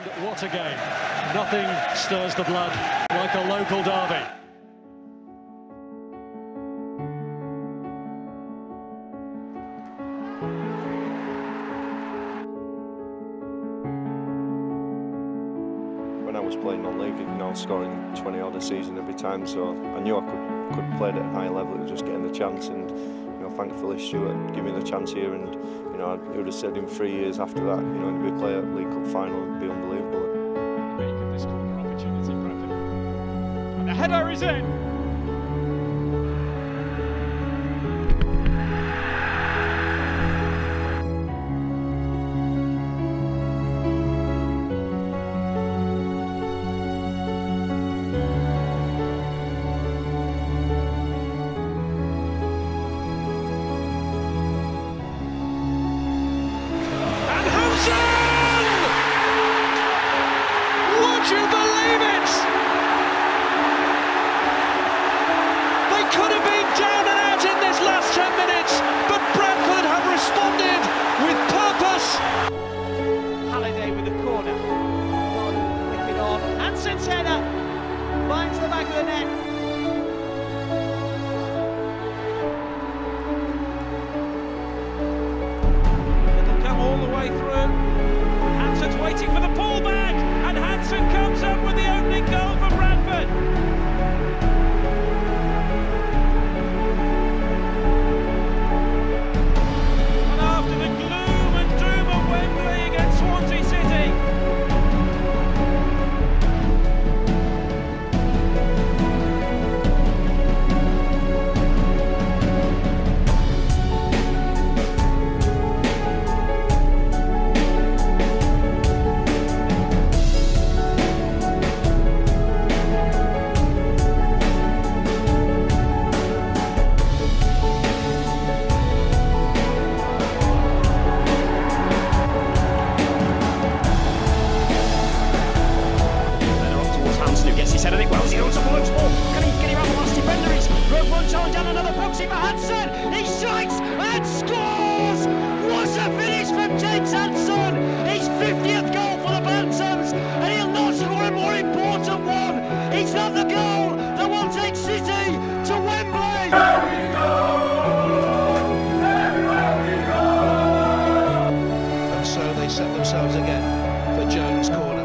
And what a game. Nothing stirs the blood like a local derby. when I was playing non-league, you know, scoring 20 odd a season every time, so I knew I could could play at a high level. It was just getting the chance, and you know, thankfully Stuart gave me the chance here, and you know, it would have said in three years after that, you know, to be play at League Cup final would be unbelievable. make of this corner opportunity, Bradford. And the header is in. Halliday with the corner. Flick it on. Hanson's header finds the back of the net. It'll come all the way through. Hanson's waiting for the pullback, on down another proxy for Hanson. He strikes and scores! What a finish from James Hanson! His 50th goal for the Bantams, and he'll not score a more important one. He's not the goal that will take City to Wembley. There we go! set themselves again for Jones' corner.